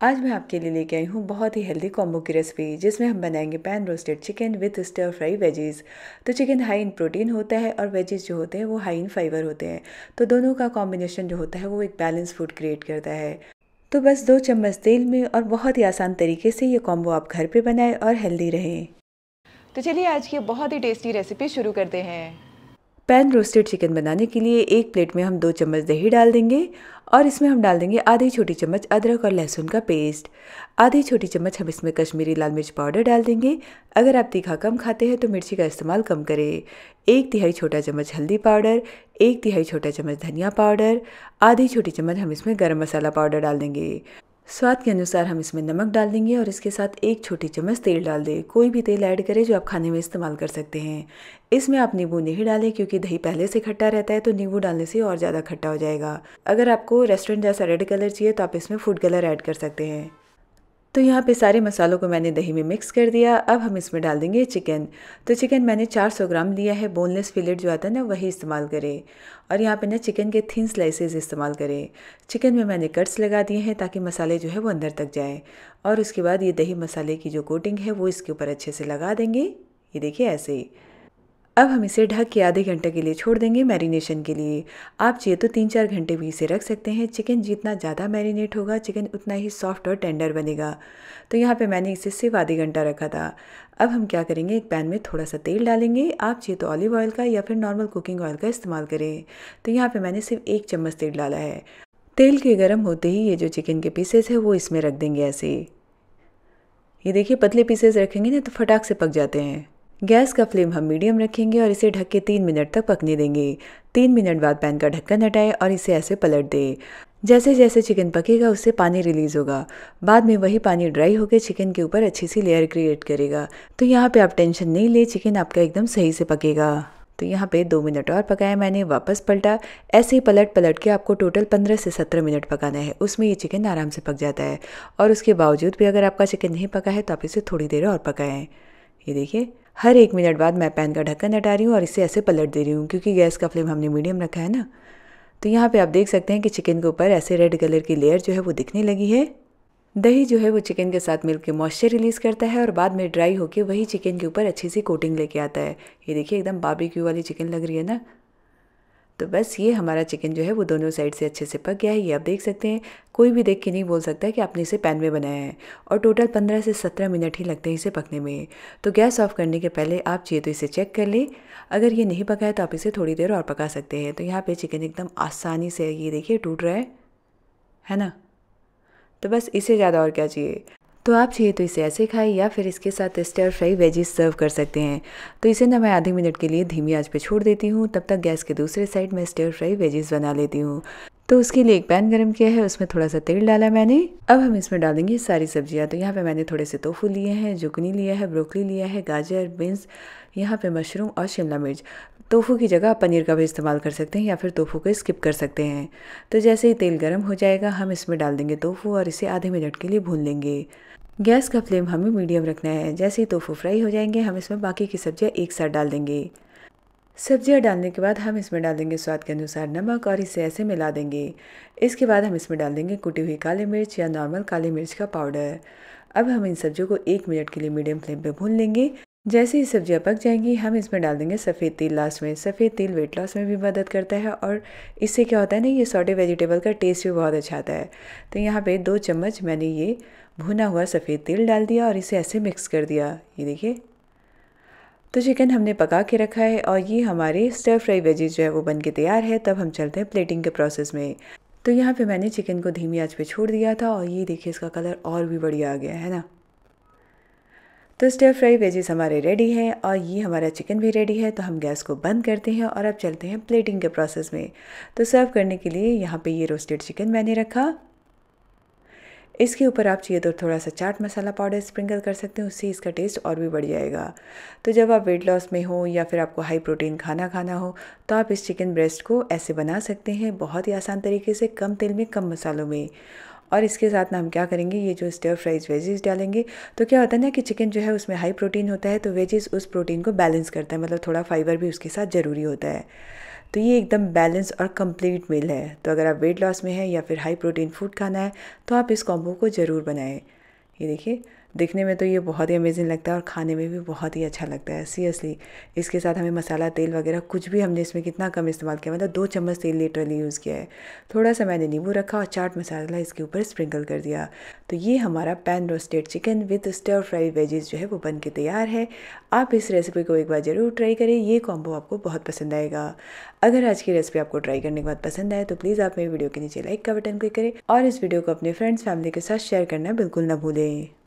आज मैं आपके लिए लेके आई हूँ बहुत ही हेल्दी कॉम्बो की रेसिपी जिसमें हम बनाएँगे pan roasted chicken with stir fry veggies तो चिकन हाई इन प्रोटीन होता है और वेजीज जो होते हैं वो हाई इन फाइबर होते हैं। तो दोनों का कॉम्बिनेशन जो होता है वो एक बैलेंस फ़ूड क्रिएट करता है। तो बस दो चम्मच तेल में और बहुत ही आसान तरीके से ये कॉम्बो आप घर पर बनाएँ और हेल्दी रहें। तो चलिए आज की बहुत ही टेस्टी रेसिपी शुरू करते हैं। पैन रोस्टेड चिकन बनाने के लिए एक प्लेट में हम दो चम्मच दही डाल देंगे और इसमें हम डाल देंगे आधी छोटी चम्मच अदरक और लहसुन का पेस्ट। आधी छोटी चम्मच हम इसमें कश्मीरी लाल मिर्च पाउडर डाल देंगे। अगर आप तीखा कम खाते हैं तो मिर्ची का इस्तेमाल कम करें। एक तिहाई छोटा चम्मच हल्दी पाउडर, एक तिहाई छोटा चम्मच धनिया पाउडर, आधी छोटी चम्मच हम इसमें गर्म मसाला पाउडर डाल देंगे। स्वाद के अनुसार हम इसमें नमक डाल देंगे और इसके साथ एक छोटी चम्मच तेल डाल दें। कोई भी तेल ऐड करें जो आप खाने में इस्तेमाल कर सकते हैं। इसमें आप नींबू नहीं डालें क्योंकि दही पहले से खट्टा रहता है तो नींबू डालने से और ज़्यादा खट्टा हो जाएगा। अगर आपको रेस्टोरेंट जैसा रेड कलर चाहिए तो आप इसमें फ़ूड कलर ऐड कर सकते हैं। तो यहाँ पे सारे मसालों को मैंने दही में मिक्स कर दिया। अब हम इसमें डाल देंगे चिकन तो चिकन मैंने 400 ग्राम लिया है। बोनलेस फिलेट जो आता है ना, वही इस्तेमाल करें। और यहाँ पे ना चिकन के थिन स्लाइसेस इस्तेमाल करें। चिकन में मैंने कट्स लगा दिए हैं ताकि मसाले जो है वो अंदर तक जाए। और उसके बाद ये दही मसाले की जो कोटिंग है, वो इसके ऊपर अच्छे से लगा देंगे। ये देखिए ऐसे ही। अब हम इसे ढक के आधे घंटे के लिए छोड़ देंगे मैरिनेशन के लिए। आप चाहिए तो तीन चार घंटे भी इसे रख सकते हैं। चिकन जितना ज़्यादा मैरिनेट होगा, चिकन उतना ही सॉफ्ट और टेंडर बनेगा। तो यहाँ पे मैंने इसे सिर्फ़ आधे घंटा रखा था। अब हम क्या करेंगे? एक पैन में थोड़ा सा तेल डालेंगे। आप चाहिए तो ऑलिव ऑयल का या फिर नॉर्मल कुकिंग ऑयल का इस्तेमाल करें। तो यहाँ पर मैंने सिर्फ़ एक चम्मच तेल डाला है। तेल के गर्म होते ही ये जो चिकन के पीसेस है, वो इसमें रख देंगे ऐसे। ये देखिए, पतले पीसेस रखेंगे ना तो फटाक से पक जाते हैं। गैस का फ्लेम हम मीडियम रखेंगे और इसे ढक के तीन मिनट तक पकने देंगे। तीन मिनट बाद पैन का ढक्कन हटाएँ और इसे ऐसे पलट दें। जैसे जैसे चिकन पकेगा, उससे पानी रिलीज़ होगा। बाद में वही पानी ड्राई होकर चिकन के ऊपर अच्छी सी लेयर क्रिएट करेगा। तो यहाँ पे आप टेंशन नहीं ले, चिकन आपका एकदम सही से पकेगा। तो यहाँ पे दो मिनट और पकाया मैंने, वापस पलटा। ऐसे ही पलट पलट के आपको टोटल पंद्रह से सत्रह मिनट पकाना है। उसमें ये चिकन आराम से पक जाता है। और उसके बावजूद भी अगर आपका चिकन नहीं पका है तो आप इसे थोड़ी देर और पकाएँ। ये देखिए हर एक मिनट बाद मैं पैन का ढक्कन हटा रही हूँ और इसे ऐसे पलट दे रही हूँ, क्योंकि गैस का फ्लेम हमने मीडियम रखा है ना। तो यहाँ पे आप देख सकते हैं कि चिकन के ऊपर ऐसे रेड कलर की लेयर जो है वो दिखने लगी है। दही जो है वो चिकन के साथ मिलकर मॉइस्चर रिलीज़ करता है और बाद में ड्राई होकर वही चिकन के ऊपर अच्छी सी कोटिंग लेके आता है। ये देखिए, एकदम बाबी वाली चिकन लग रही है ना। तो बस ये हमारा चिकन जो है वो दोनों साइड से अच्छे से पक गया है, ये आप देख सकते हैं। कोई भी देख के नहीं बोल सकता कि आपने इसे पैन में बनाया है और टोटल पंद्रह से सत्रह मिनट ही लगते हैं इसे पकने में। तो गैस ऑफ़ करने के पहले आप चाहिए तो इसे चेक कर लें। अगर ये नहीं पका है तो आप इसे थोड़ी देर और पका सकते हैं। तो यहाँ पर चिकन एकदम आसानी से ये देखिए टूट रहा है है ना? तो बस इससे ज़्यादा और क्या चाहिए? तो आप चाहिए तो इसे ऐसे खाएँ या फिर इसके साथ स्टर फ्राई वेजीज सर्व कर सकते हैं। तो इसे ना मैं आधे मिनट के लिए धीमी आँच पे छोड़ देती हूँ, तब तक गैस के दूसरे साइड में स्टर फ्राई वेजीज बना लेती हूँ। तो उसके लिए एक पैन गरम किया है, उसमें थोड़ा सा तेल डाला मैंने। अब हम इसमें डालेंगे सारी सब्ज़ियाँ। तो यहाँ पे मैंने थोड़े से तोफू लिए हैं जुकनी लिया है ब्रोकली लिया है, गाजर बीन्स यहाँ पे मशरूम और शिमला मिर्च। तोफू की जगह आप पनीर का भी इस्तेमाल कर सकते हैं या फिर तोफू को स्किप कर सकते हैं। तो जैसे ही तेल गर्म हो जाएगा, हम इसमें डाल देंगे तोफू और इसे आधे मिनट के लिए भून लेंगे। गैस का फ्लेम हमें मीडियम रखना है। जैसे ही तोफू फ्राई हो जाएँगे, हम इसमें बाकी की सब्ज़ियाँ एक साथ डाल देंगे। सब्ज़ियाँ डालने के बाद हम इसमें डाल देंगे स्वाद के अनुसार नमक और इसे ऐसे मिला देंगे। इसके बाद हम इसमें डाल देंगे कुटी हुई काली मिर्च या नॉर्मल काली मिर्च का पाउडर। अब हम इन सब्जियों को एक मिनट के लिए मीडियम फ्लेम पर भून लेंगे। जैसे ही सब्ज़ियाँ पक जाएँगी, हम इसमें डाल देंगे सफ़ेद तेल लास्ट में। सफ़ेद तेल वेट लॉस में भी मदद करता है और इससे क्या होता है ना, ये सॉटे वेजिटेबल का टेस्ट भी बहुत अच्छा आता है। तो यहाँ पे दो चम्मच मैंने ये भुना हुआ सफ़ेद तेल डाल दिया और इसे ऐसे मिक्स कर दिया। ये देखिए। तो चिकन हमने पका के रखा है और ये हमारे स्टर फ्राई वेजीज जो है वो बन के तैयार है। तब हम चलते हैं प्लेटिंग के प्रोसेस में। तो यहाँ पे मैंने चिकन को धीमी आँच पे छोड़ दिया था और ये देखिए इसका कलर और भी बढ़िया आ गया है ना। तो स्टर फ्राई वेजीज हमारे रेडी हैं और ये हमारा चिकन भी रेडी है तो हम गैस को बंद करते हैं और अब चलते हैं प्लेटिंग के प्रोसेस में। तो सर्व करने के लिए यहाँ पे ये रोस्टेड चिकन मैंने रखा। इसके ऊपर आप चाहिए तो थोड़ा सा चाट मसाला पाउडर स्प्रिंकल कर सकते हैं, उससे इसका टेस्ट और भी बढ़ जाएगा। तो जब आप वेट लॉस में हो या फिर आपको हाई प्रोटीन खाना खाना हो तो आप इस चिकन ब्रेस्ट को ऐसे बना सकते हैं बहुत ही आसान तरीके से, कम तेल में, कम मसालों में। और इसके साथ ना हम क्या करेंगे, ये जो स्टर फ्राइज वेजेस डालेंगे तो क्या होता है ना कि चिकन जो है उसमें हाई प्रोटीन होता है तो वेजेस उस प्रोटीन को बैलेंस करता है मतलब थोड़ा फाइबर भी उसके साथ ज़रूरी होता है। तो ये एकदम बैलेंस और कंप्लीट मील है। तो अगर आप वेट लॉस में हैं या फिर हाई प्रोटीन फ़ूड खाना है तो आप इस कॉम्बो को ज़रूर बनाएँ। ये देखिए दिखने में तो ये बहुत ही अमेजिंग लगता है और खाने में भी बहुत ही अच्छा लगता है सीरियसली इसके साथ हमें मसाला, तेल वगैरह कुछ भी हमने इसमें कितना कम इस्तेमाल किया मतलब दो चम्मच तेल लिटरली यूज़ किया है। थोड़ा सा मैंने नींबू रखा और चाट मसाला इसके ऊपर स्प्रिंकल कर दिया। तो ये हमारा pan roasted chicken with stir fry veggies जो है वो बन के तैयार है। आप इस रेसिपी को एक बार ज़रूर ट्राई करें, ये कॉम्बो आपको बहुत पसंद आएगा। अगर आज की रेसिपी आपको ट्राई करने के बाद पसंद आए तो प्लीज़ आप मेरी वीडियो के नीचे लाइक का बटन क्लिक करें और इस वीडियो को अपने फ्रेंड्स फैमिली के साथ शेयर करना बिल्कुल ना भूलें।